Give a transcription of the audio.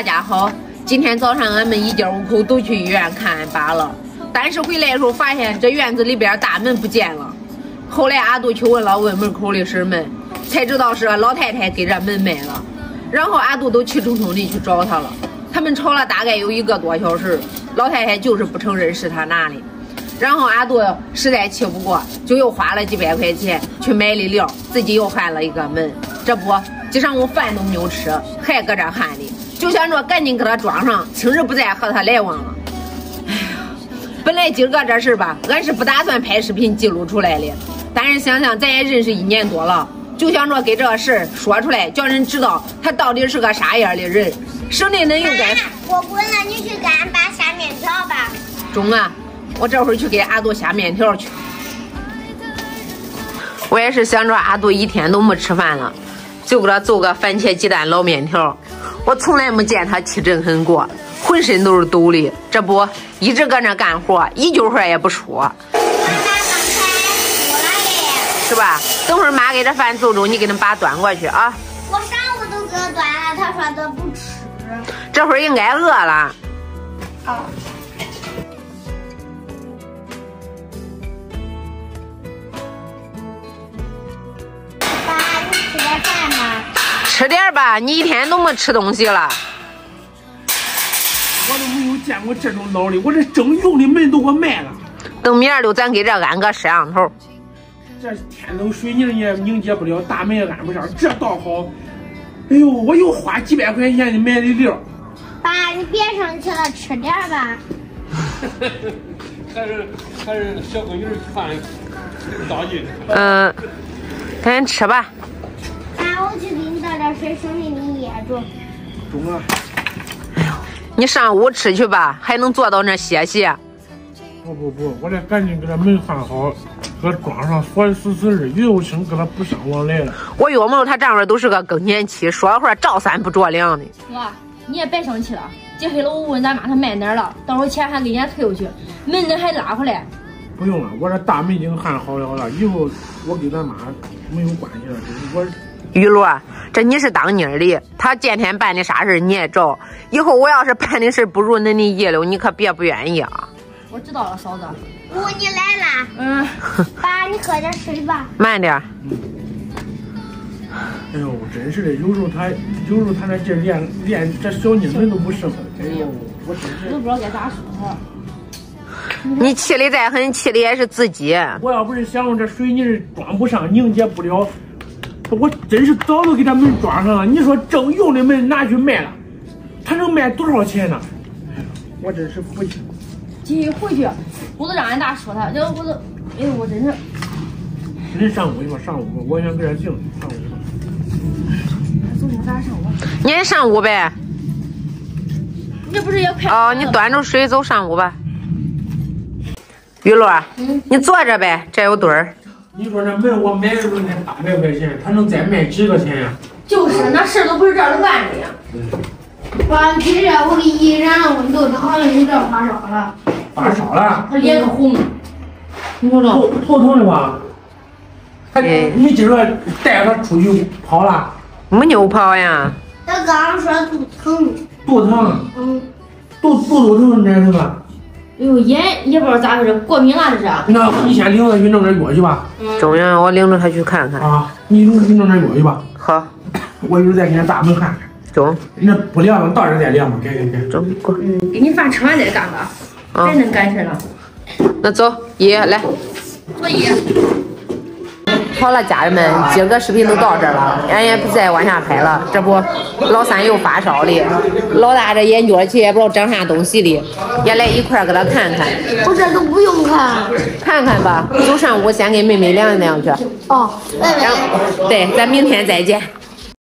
大家好，今天早上俺们一家五口都去医院看俺爸了，但是回来的时候发现这院子里边大门不见了。后来阿杜去问了问门口的婶们，才知道是老太太给这门卖了。然后阿杜都气冲冲的去找他了，他们吵了大概有一个多小时，老太太就是不承认是他拿的。然后阿杜实在气不过，就又花了几百块钱去买的料，自己又焊了一个门。这不，今上午饭都没有吃，还搁这焊的，就想着赶紧给他装上，今日不再和他来往了。哎呀，本来今个这事吧，俺是不打算拍视频记录出来的，但是想想咱也认识一年多了，就想着给这个事说出来，叫人知道他到底是个啥样的人，省得恁又该。我滚了，你去给俺爸下面条吧。中啊！我这会儿去给阿杜下面条去。我也是想着阿杜一天都没吃饭了，就给他做个番茄鸡蛋捞面条。我从来没见他气真狠过，浑身都是抖的。这不一直搁那干活，一句话也不说。妈妈刚才说了嘞。是吧？等会儿妈给这饭做着，你给恁爸端过去啊。我上午都给他端了，他说他不吃。这会儿应该饿了。好。吃点吧，你一天都没吃东西了。我都没有见过这种老的，我这正用的门都给我卖了。等明儿就咱给这安个摄像头。这天冷水泥也凝结不了，大门也安不上，这倒好。哎呦，我又花几百块钱的买的料。爸，你别生气了，吃点吧。还是还是小闺女饭着急。嗯，赶紧吃吧。我去给你倒点水，省得你噎住。中了。哎呦，你上屋吃去吧，还能坐到那歇歇。不不不，我得赶紧给他门焊好，给装上锁死死的，雨又轻，给他不相往来了。我岳母他丈夫都是个更年期，说话照三不着两的。哥，你也别生气了。结黑了，我问咱妈他卖哪儿了，到时候钱还给人家退回去，门子还拉回来。不用了，我这大门已经焊好了了，以后我跟咱妈没有关系了，就是我。雨露，这你是当妮儿的，他见天办的啥事你也找。以后我要是办的事不如恁的意了，你可别不愿意啊。我知道了，嫂子。姑，你来啦。嗯。爸，你喝点水吧。慢点。哎呦，真是的，有时候他，有时候他那劲练练，这小妮们都不剩。哎呦，我真是。都不知道该咋说他。你气的再狠，气的也是自己。我要不是想着这水泥装不上，凝结不了。我真是早都给他门装上了。你说正用的门拿去卖了，他能卖多少钱呢？我真是服气。继续回去，我都让俺大说他，这我都，哎呦，我真是。你上屋去吧，上屋吧，我想搁这静，上屋吧。走，咱上屋。你也上屋呗。你这不是也快？哦，你端着水走上屋吧。雨露，嗯，你坐着呗，这有墩儿。你说那门我买的时候才八百块钱，他能再卖几个钱呀？就是那事都不是这儿的办的呀。爸，今天我给你染了温度，他好像有点发烧了。发烧了？他脸都红了。你说头头疼的吧，他你今儿带他出去跑了？没牛跑呀。他刚说肚疼。肚疼？嗯。肚肚子疼难受吧？哎呦，眼也不知道咋回事，过敏了这是。那你先领他去弄点药去吧。中阳，我领着他去看看。啊，你你弄点药去吧。好，我一会儿再给你大门看看。中。那不凉了，到这再凉吧。该该该。中，过。嗯，给你饭吃完再干吧。啊太能干事了。那走，爷来。坐一。好了，家人们，今个视频都到这儿了，俺也不再往下拍了。这不，老三又发烧了，老大这眼角去也不知道长啥东西了，也来一块儿给他看看。我这都不用看，看看吧。走上屋先给妹妹量一量去。哦，妹妹。对，咱明天再见。